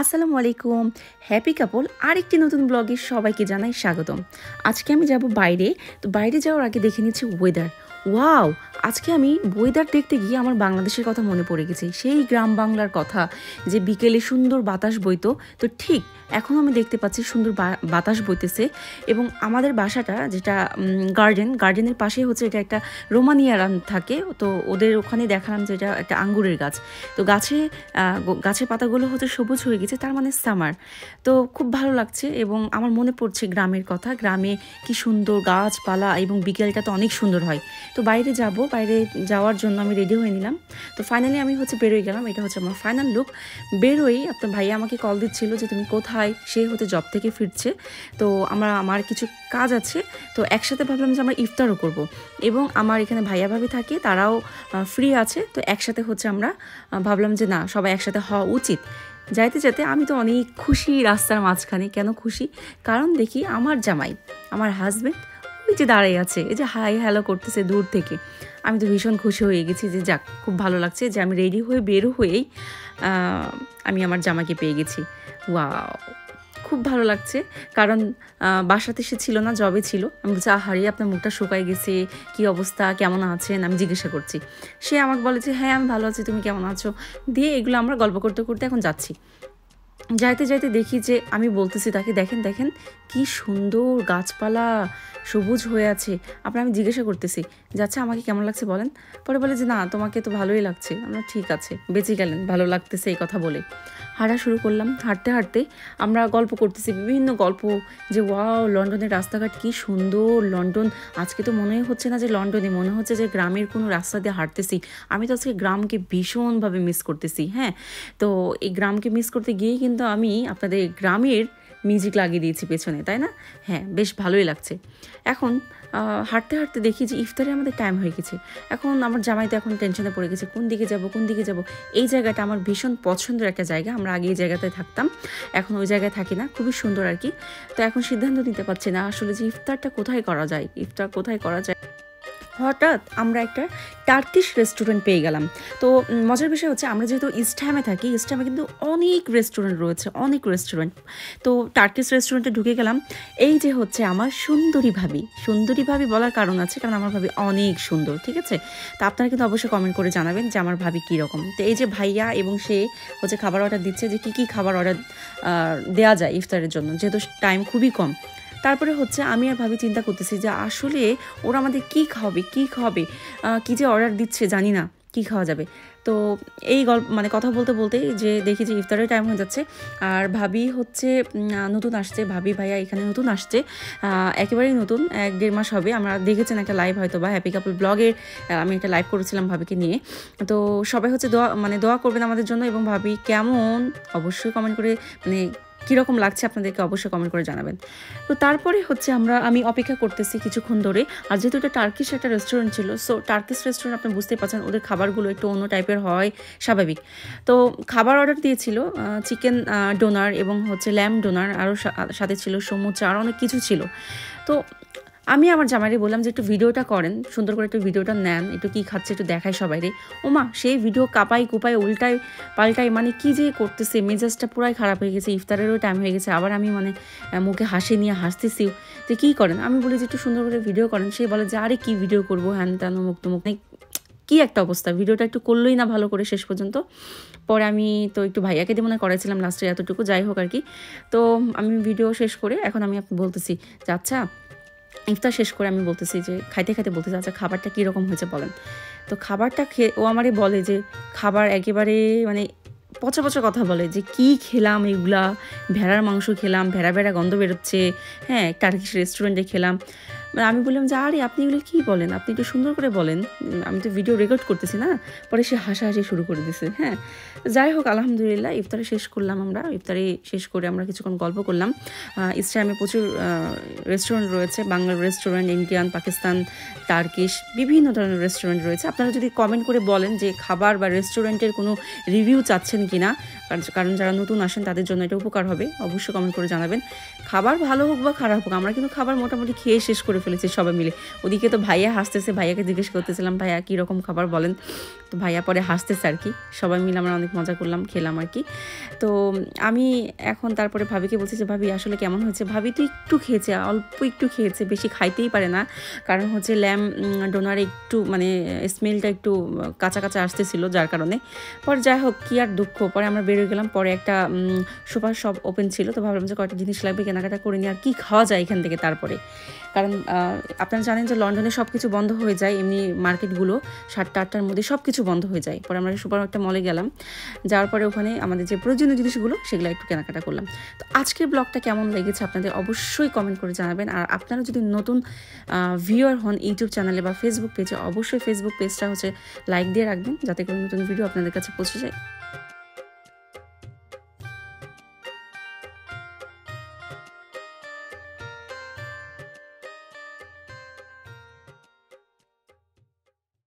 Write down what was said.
আসসালামু আলাইকুম। হ্যাপি কাপল আরেকটি নতুন ব্লগে সবাইকে জানাই স্বাগতম। আজকে আমি যাব বাইরে। তো বাইরে যাওয়ার আগে দেখে নিচ্ছি ওয়েদার ওয়াও, আজকে আমি ওয়েদার দেখতে গিয়ে আমার বাংলাদেশের কথা মনে পড়ে গেছে। সেই গ্রাম বাংলার কথা যে বিকেলে সুন্দর বাতাস বইতো, তো ঠিক এখন আমি দেখতে পাচ্ছি সুন্দর বাতাস বইতেছে এবং আমাদের বাসাটা যেটা গার্ডেন গার্ডেনের পাশে হচ্ছে এটা একটা রোমানিয়ারান থাকে, তো ওদের ওখানে দেখালাম যে এটা একটা আঙ্গুরের গাছ। তো গাছে গাছের পাতাগুলো হচ্ছে সবুজ হয়ে গেছে, তার মানে সামার তো খুব ভালো লাগছে এবং আমার মনে পড়ছে গ্রামের কথা, গ্রামে কি সুন্দর গাছপালা এবং বিকেলটা তো অনেক সুন্দর হয়। তো বাইরে যাব, বাইরে যাওয়ার জন্য আমি রেডি হয়ে নিলাম। তো ফাইনালি আমি হচ্ছে বেরোয় গেলাম, এটা হচ্ছে আমার ফাইনাল লুক বেরোই আপনার ভাইয়া আমাকে কল দিচ্ছিল যে তুমি কোথায়? সে হচ্ছে জব থেকে ফিরছে। তো আমরা, আমার কিছু কাজ আছে, তো একসাথে ভাবলাম যে আমরা ইফতারও করব। এবং আমার এখানে ভাইয়া ভাবি থাকে, তারাও ফ্রি আছে, তো একসাথে হচ্ছে আমরা ভাবলাম যে না, সবাই একসাথে হওয়া উচিত। যাইতে যেতে আমি তো অনেক খুশি রাস্তার মাঝখানে, কেন খুশি? কারণ দেখি আমার জামাই, আমার হাজব্যান্ড ওই যে দাঁড়াই আছে। এই যে হাই হ্যালো করতেছে দূর থেকে। আমি তো ভীষণ খুশি হয়ে গেছি যে যাক, খুব ভালো লাগছে যে আমি রেডি হয়ে বেরো হয়েই আমি আমার জামাকে পেয়ে গেছি। ওয়াও খুব ভালো লাগছে। কারণ বাসাতে সে ছিল না জবে ছিল। আমি বলছি আহারি আপনার মুখটা শুকায় গেছে, কি অবস্থা, কেমন আছেন? আমি জিজ্ঞাসা করছি। সে আমাকে বলে যে হ্যাঁ আমি ভালো আছি, তুমি কেমন আছো? দিয়ে এগুলো আমরা গল্প করতে করতে এখন যাচ্ছি। যাইতে যাইতে দেখি যে আমি বলতেছি তাকে, দেখেন দেখেন, কি সুন্দর গাছপালা সবুজ হয়ে আছে। আপনার আমি জিজ্ঞাসা করতেছি যে আচ্ছা আমাকে কেমন লাগছে বলেন? পরে বলে যে, না, তোমাকে তো ভালোই লাগছে। আমরা ঠিক আছে, বেঁচে গেলেন, ভালো লাগতেছে এই কথা বলে। হাঁটা শুরু করলাম, হাঁটতে হাঁটতে আমরা গল্প করতেছি, বিভিন্ন গল্প যে, ওয়াও, লন্ডনের রাস্তাঘাট কি সুন্দর লন্ডন। আজকে তো মনে হচ্ছে না যে লন্ডনে, মনে হচ্ছে যে গ্রামের কোনো রাস্তা দিয়ে হাঁটতেছি। আমি তো আজকে গ্রামকে ভীষণভাবে মিস করতেছি হ্যাঁ? তো এই গ্রামকে মিস করতে গিয়েই কিন্তু আমি আপনাদের গ্রামের মিউজিক লাগিয়ে দিয়েছি পেছনে, তাই না? হ্যাঁ বেশ ভালোই লাগছে। এখন হাঁটতে হাঁটতে দেখি যে ইফতারে আমাদের টাইম হয়ে গেছে। এখন আমার জামাই তো এখন টেনশনে পড়ে গেছে, কোন দিকে যাব, কোন দিকে যাব? এই জায়গাটা আমার ভীষণ পছন্দের একটা জায়গা, আমরা আগে এই জায়গাতে থাকতাম। এখন ওই জায়গায় থাকি না, খুবই সুন্দর আর কি। তো এখন সিদ্ধান্ত নিতে পারছি না আসলে যে ইফতারটা কোথায় করা যায়, ইফতার কোথায় করা যায়। হঠাৎ আমরা একটা টার্কিশ রেস্টুরেন্ট পেয়ে গেলাম। তো মজার বিষয় হচ্ছে আমরা যেহেতু ইস্টহ্যামে থাকি ইস্টহ্যামে কিন্তু অনেক রেস্টুরেন্ট রয়েছে, অনেক রেস্টুরেন্ট তো, টার্কিশ রেস্টুরেন্টে ঢুকে গেলাম। এই যে হচ্ছে আমার সুন্দরী ভাবি। সুন্দরী ভাবি বলার কারণ আছে, কারণ আমার ভাবি অনেক সুন্দর, ঠিক আছে? তো আপনারা কিন্তু অবশ্যই কমেন্ট করে জানাবেন যে আমার ভাবি কীরকম। তো, এই যে ভাইয়া এবং সে হচ্ছে খাবার অর্ডার দিচ্ছে যে কী কী খাবার অর্ডার দেওয়া যায় ইফতারের জন্য, যেহেতু টাইম খুবই কম। তারপরে হচ্ছে আমি আর ভাবি চিন্তা করতেছি যে আসলে ওরা আমাদের কি খাওয়াবে কি খাওয়াবে? কী যে অর্ডার দিচ্ছে জানি না, কি খাওয়া যাবে? তো এই গল্প মানে কথা বলতে বলতেই যে দেখি যে ইফতারের টাইম হয়ে যাচ্ছে। আর ভাবি হচ্ছে নতুন আসছে। ভাবি ভাইয়া এখানে নতুন আসছে। একেবারেই নতুন, এক দেড় মাস হবে। আমরা দেখেছেন একটা লাইভ হয়তো বা হ্যাপি কাপল ব্লগের আমি একটা লাইভ করেছিলাম ভাবিকে নিয়ে। তো সবাই হচ্ছে দোয়া মানে দোয়া করবেন আমাদের জন্য। এবং ভাবি কেমন? অবশ্যই কমেন্ট করে মানে কীরকম লাগছে আপনাদেরকে অবশ্যই কমেন্ট করে জানাবেন। তো তারপরে হচ্ছে আমরা, আমি অপেক্ষা করতেছি কিছুক্ষণ ধরে। আর যেহেতু এটা টার্কিশ একটা রেস্টুরেন্ট ছিল সো টার্কিশ রেস্টুরেন্ট আপনি বুঝতে পারছেন, ওদের খাবারগুলো একটু অন্য টাইপের হয়, স্বাভাবিক। তো খাবার অর্ডার দিয়েছিল চিকেন ডোনার এবং হচ্ছে ল্যাম ডোনার আরও সাথে ছিল সমুচা, আর অনেক কিছু ছিল। তো আমি আমার জামাইরে বললাম যে একটু ভিডিওটা করেন, সুন্দর করে একটু ভিডিওটা নেন, একটু কি খাচ্ছে একটু দেখায় সবাইরে। ওমা, সেই ভিডিও কাপাই কুপাই উল্টাই পাল্টাই মানে কি যে করতেছে, মেজাজটা পুরাই খারাপ হয়ে গেছে, ইফতারেরও টাইম হয়ে গেছে, আবার আমি মানে মুখে হাসি নিয়ে হাসতেছি। যে কী করেন? আমি বলি যে একটু সুন্দর করে ভিডিও করেন, সে বলে যে আরে কী ভিডিও করব, হ্যান ত্যান মুখ মানে কি একটা অবস্থা, ভিডিওটা একটু করলোই না ভালো করে শেষ পর্যন্ত। পরে আমি তো একটু ভাইয়াকে দিয়ে মনে করেছিলাম লাস্টে এতটুকু, যাই হোক আর কি। তো আমি ভিডিও শেষ করে এখন আমি বলতেছি যে আচ্ছা ইফতার শেষ করে আমি বলতেছি যে, খাইতে খাইতে বলতেছি আচ্ছা খাবারটা কীরকম হয়েছে বলেন? তো খাবারটা খেয়ে ও আমারে বলে যে, খাবার একেবারে মানে পচা পচা কথা বলে যে, কি খেলাম এগুলা? ভেড়ার মাংস খেলাম, ভেড়া ভেড়া গন্ধ বেরোচ্ছে হ্যাঁ টার্কিশ রেস্টুরেন্টে খেলাম। মানে আমি বললাম যে, আরে, আপনি এগুলো কী বলেন? আপনি একটু সুন্দর করে বলেন। আমি তো ভিডিও রেকর্ড করতেছি না? পরে সে হাসাহাসি শুরু করে দিছে হ্যাঁ। যাই হোক, আলহামদুলিল্লাহ, ইফতারে শেষ করলাম আমরা। ইফতারে শেষ করে আমরা কিছুক্ষণ গল্প করলাম। ইস্টামে প্রচুর রেস্টুরেন্ট রয়েছে। বাংলার রেস্টুরেন্ট ইন্ডিয়ান পাকিস্তান টার্কিশ বিভিন্ন ধরনের রেস্টুরেন্ট রয়েছে। আপনারা যদি কমেন্ট করে বলেন যে, খাবার বা রেস্টুরেন্টের কোনো রিভিউ চাচ্ছেন কি না কারণ যারা নতুন আসেন, তাদের জন্য এটা উপকার হবে। অবশ্যই কমেন্ট করে জানাবেন। খাবার ভালো হোক বা খারাপ হোক, আমরা কিন্তু খাবার মোটামুটি খেয়ে শেষ করে ফেলেছি সবাই মিলে। ওদিকে তো ভাইয়া হাসতেছে, ভাইয়াকে জিজ্ঞেস করতেছিলাম, ভাইয়া কীরকম খাবার বলেন? তো ভাইয়া পরে হাসতেছে আর কি। সবাই মিলে আমরা অনেক মজা করলাম, খেলাম আর কি। তো আমি এখন তারপরে ভাবিকে বলছি যে, ভাবি, আসলে কেমন হয়েছে? ভাবি তো একটু খেয়েছে, অল্প একটু খেয়েছে, বেশি খাইতেই পারে না। কারণ হচ্ছে ল্যাম ডোনারে একটু মানে স্মেলটা একটু কাঁচা কাঁচা আসতেছিল যার কারণে। পরে যাই হোক, কী আর দুঃখ। পরে আমরা বেরোয় গেলাম, পরে একটা সুপার শপ ওপেন ছিল। তো ভাবলাম যে কয়েকটা জিনিস লাগবে কেনাকাটা করে নিই আর কী খাওয়া যায় এখান থেকে তারপরে। কারণ আপনারা জানেন যে লন্ডনে সব কিছু বন্ধ হয়ে যায়, এমনি মার্কেটগুলো সাতটা আটটার মধ্যে সব কিছু বন্ধ হয়ে যায়। পরে আমরা সুপার একটা মলে গেলাম, যাওয়ার পরে ওখানে আমাদের যে প্রয়োজনীয় জিনিসগুলো সেগুলো একটু কেনাকাটা করলাম। তো আজকের ব্লগটা কেমন লেগেছে আপনাদের অবশ্যই কমেন্ট করে জানাবেন। আর আপনারা যদি নতুন ভিউয়ার হন ইউটিউব চ্যানেলে বা ফেসবুক পেজে অবশ্যই ফেসবুক পেজটা হচ্ছে লাইক দিয়ে রাখবেন, যাতে করে নতুন ভিডিও আপনাদের কাছে পৌঁছে যায়।